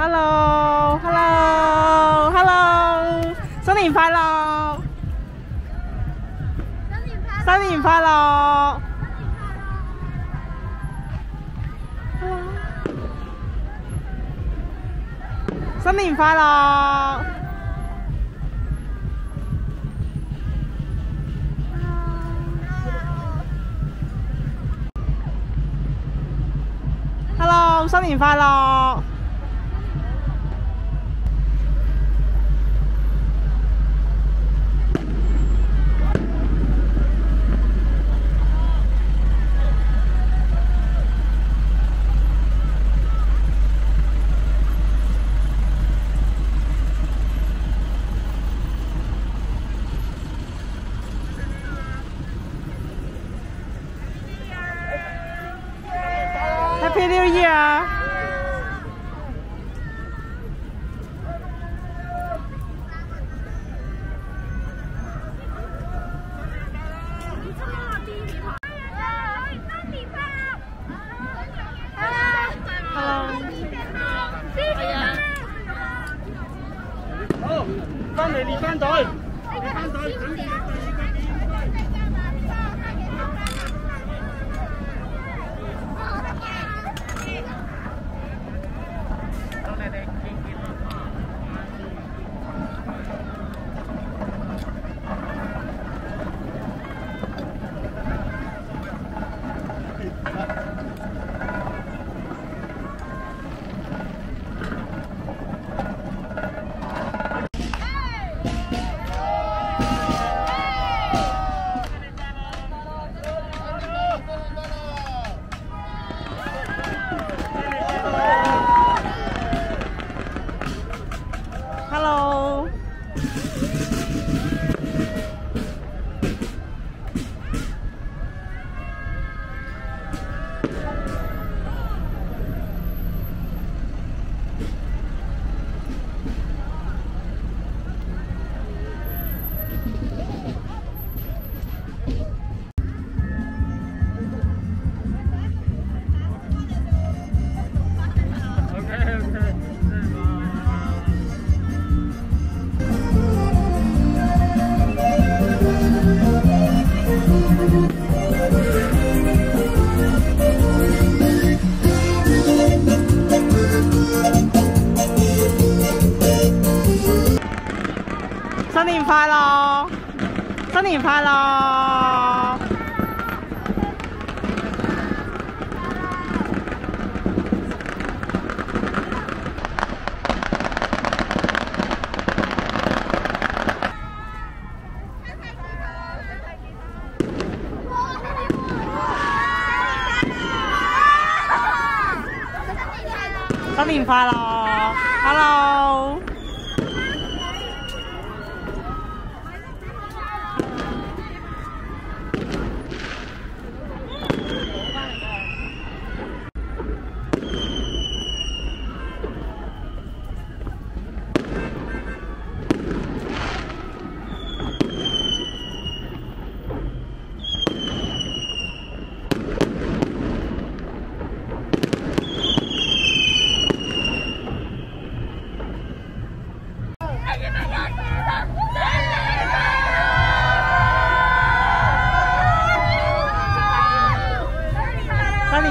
Hello，Hello，Hello，新年快乐！新年快乐！新年快乐！Hello，新年快乐！Hello，新年快乐！Capitán 新年快乐！新年快乐！新年快乐！快乐！Hello。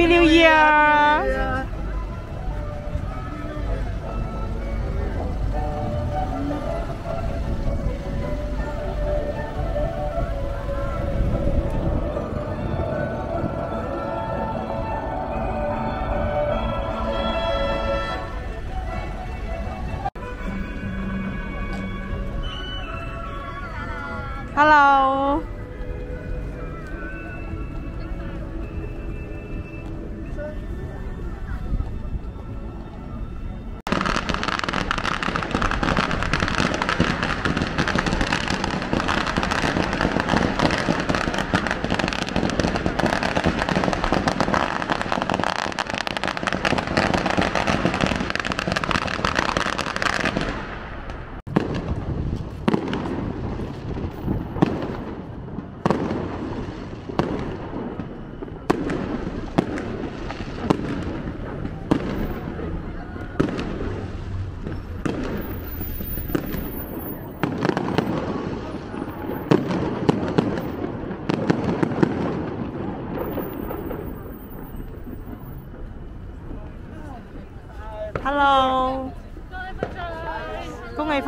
Happy New Year! Hello.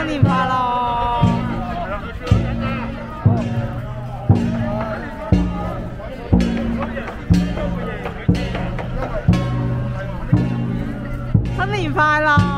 新年快乐！新年快乐！